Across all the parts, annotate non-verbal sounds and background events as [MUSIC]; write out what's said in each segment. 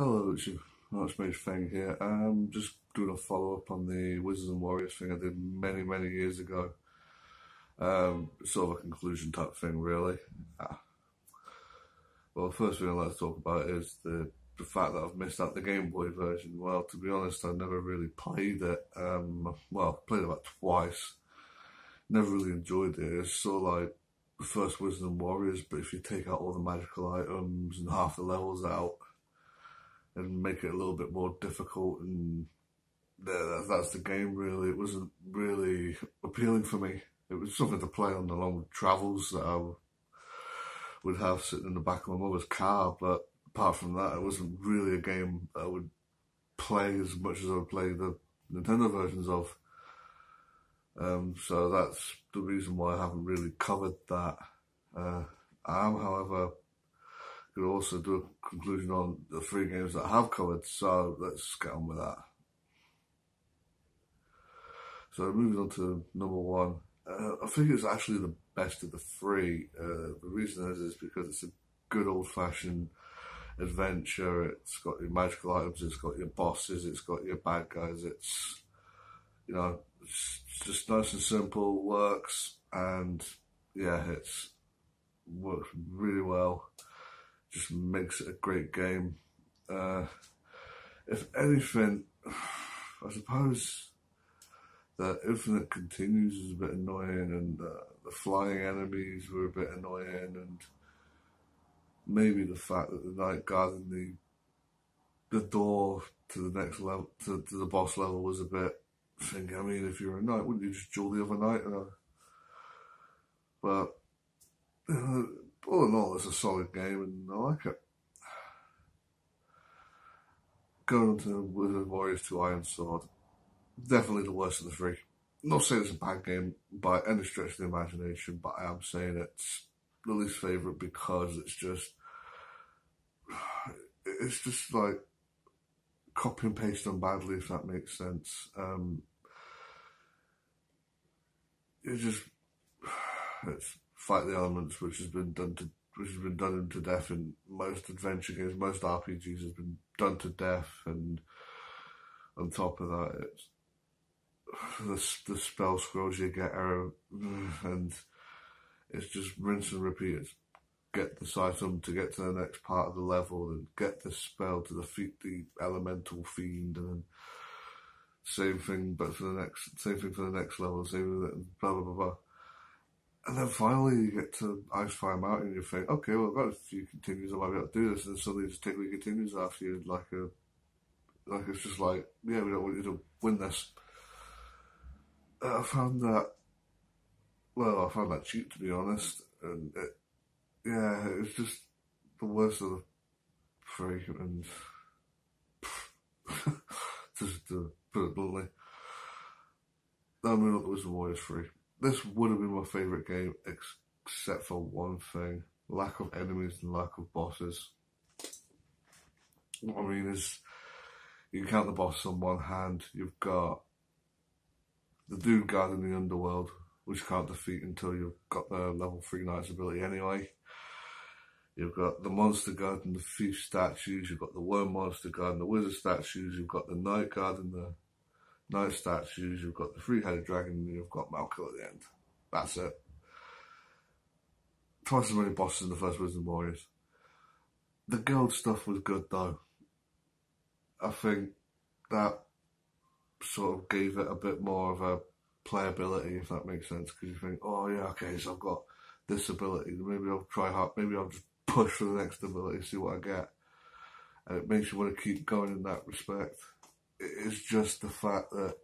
Hello, it's your Archmage Feng here. I'm just doing a follow up on the Wizards and Warriors thing I did many, many years ago. Um, sort of a conclusion type thing, really. Ah. Well, the first thing I'd like to talk about is the the fact that I've missed out the Game Boy version. Well, to be honest, I never really played it. Um, well, played it about twice. Never really enjoyed it. It's sort of like the first Wizards and Warriors, but if you take out all the magical items and half the levels out and make it a little bit more difficult and that's the game really. It wasn't really appealing for me. It was something to play on the long travels that I would have sitting in the back of my mother's car, but apart from that, it wasn't really a game I would play as much as I would play the Nintendo versions of. Um, so that's the reason why I haven't really covered that. Uh, I am, however, could also do a conclusion on the three games that have covered, so let's get on with that. So moving on to number one, uh, I think it's actually the best of the three. Uh, the reason is, is because it's a good old fashioned adventure. It's got your magical items, it's got your bosses, it's got your bad guys. It's you know, it's just nice and simple, works, and yeah, it's works really well just makes it a great game. Uh, if anything, [SIGHS] I suppose that Infinite Continues is a bit annoying, and uh, the flying enemies were a bit annoying, and maybe the fact that the knight guard and the the door to the next level to, to the boss level was a bit thinking. I mean, if you're a knight, wouldn't you just duel the other knight? Uh, but you know, all in all, it's a solid game and I like it. Going on to Wizard Warriors 2 Iron Sword, definitely the worst of the three. I'm not saying it's a bad game by any stretch of the imagination, but I am saying it's the least favourite because it's just, it's just like copy and paste done badly, if that makes sense. Um, it just, it's fight the elements, which has been done to which has been done to death in most adventure games, most RPGs has been done to death, and on top of that, it's the the spell scrolls you get are, [SIGHS] and it's just rinse and repeat. It's get this item to get to the next part of the level, and get the spell to defeat the elemental fiend, and then same thing, but for the next same thing for the next level, same blah blah blah blah. And then finally you get to Icefire Mountain and you think, okay, well I've got a few continues, I might be able to do this, and suddenly just take the continues after you, like a, like it's just like, yeah, we don't want you to win this. Uh, I found that, well, I found that cheap to be honest, and it, yeah, it's just the worst of the three, and [LAUGHS] just to put it bluntly. I'm to lose the Warriors 3 this would have been my favourite game, except for one thing lack of enemies and lack of bosses. What I mean is, you can count the bosses on one hand. You've got the dude guard in the underworld, which you can't defeat until you've got the level 3 knight's ability anyway. You've got the monster guard and the thief statues, you've got the worm monster guard and the wizard statues, you've got the knight guard and the no statues, you've got the three-headed dragon, and you've got Malkil at the end. That's it. Twice as many bosses in the first Wizard Warriors. The gold stuff was good though. I think that sort of gave it a bit more of a playability, if that makes sense, because you think, oh yeah, okay, so I've got this ability, maybe I'll try hard, maybe I'll just push for the next ability, see what I get. And it makes you want to keep going in that respect it's just the fact that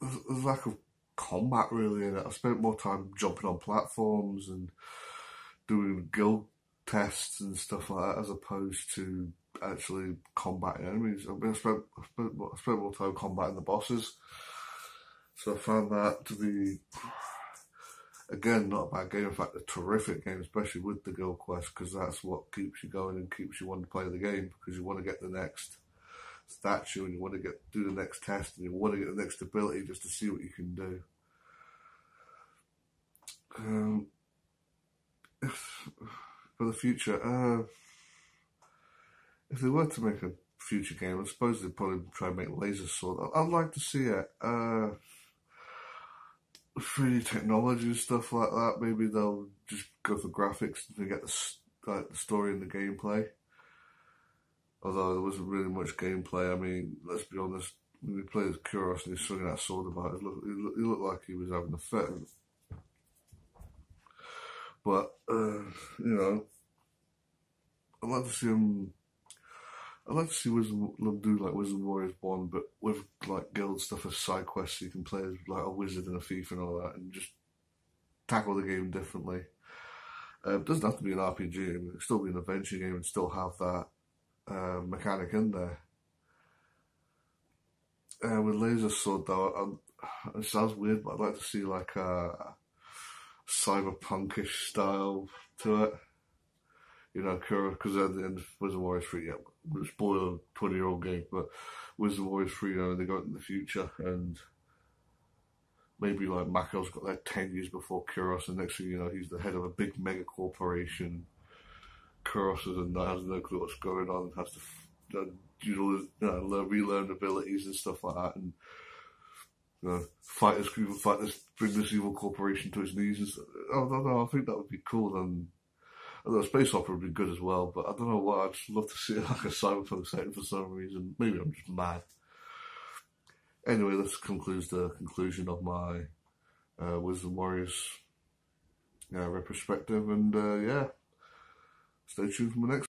there's, lack of combat really in it. I spent more time jumping on platforms and doing guild tests and stuff like that as opposed to actually combating enemies. I mean, I spent, I spent, I spent more time combating the bosses. So I found that to be again, not a bad game. In fact, a terrific game, especially with the Guild Quest, because that's what keeps you going and keeps you wanting to play the game because you want to get the next statue and you want to get do the next test and you want to get the next ability just to see what you can do. Um, if for the future, uh, if they were to make a future game, I suppose they'd probably try and make Laser Sword. I'd like to see it. Uh, 3D technology and stuff like that. Maybe they'll just go for graphics to get the, like, the story and the gameplay. Although there wasn't really much gameplay. I mean, let's be honest. When we played as Kuros and he's swinging that sword about, it looked, he looked like he was having a fit. But uh, you know, I'd like to see him. I'd like to see Wizard do like Wizard Warriors One, but with like guild stuff as side quests. So you can play as like a wizard and a thief and all that, and just tackle the game differently. Uh, it doesn't have to be an RPG. It can still be an adventure game and still have that uh, mechanic in there. Uh, with Laser Sword though, I'm, it sounds weird, but I'd like to see like a cyberpunkish style to it. You know, because at the end, Wizard Warriors 3, yeah, spoiler 20 year old game, but Wizard Warriors 3, you know, they go in the future and maybe like Mako's got like 10 years before Kuros, and next thing you know, he's the head of a big mega corporation. Kuros is and that has no clue what's going on and has to, you know, know, relearn abilities and stuff like that. And you know, fight this fight this, bring this evil corporation to its knees. And stuff. I don't know. I think that would be cool. And although space opera would be good as well, but I don't know why. I'd just love to see it [LAUGHS] like a cyberpunk setting for some reason. Maybe I'm just mad. Anyway, this concludes the conclusion of my uh, Wisdom Warriors uh, retrospective, and uh, yeah, stay tuned for the next.